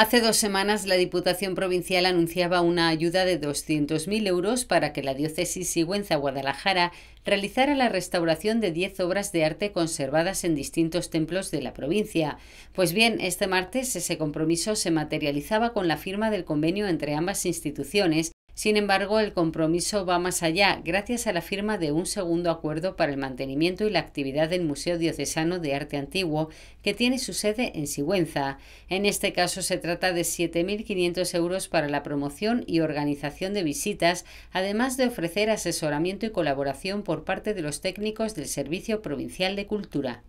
Hace dos semanas la Diputación Provincial anunciaba una ayuda de 200.000 euros para que la diócesis Sigüenza-Guadalajara realizara la restauración de 10 obras de arte conservadas en distintos templos de la provincia. Pues bien, este martes ese compromiso se materializaba con la firma del convenio entre ambas instituciones sin embargo, el compromiso va más allá, gracias a la firma de un segundo acuerdo para el mantenimiento y la actividad del Museo Diocesano de Arte Antiguo, que tiene su sede en Sigüenza. En este caso se trata de 7.500 euros para la promoción y organización de visitas, además de ofrecer asesoramiento y colaboración por parte de los técnicos del Servicio Provincial de Cultura.